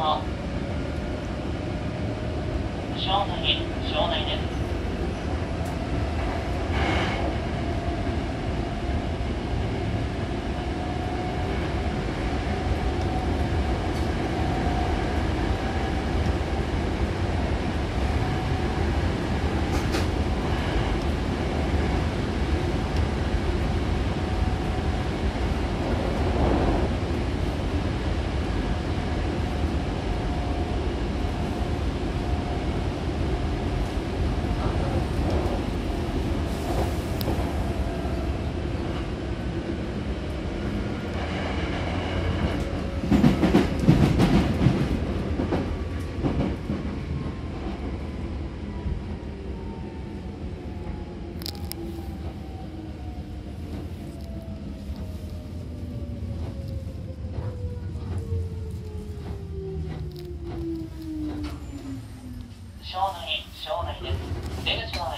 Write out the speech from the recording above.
は庄内庄内です。庄内庄内です。出口は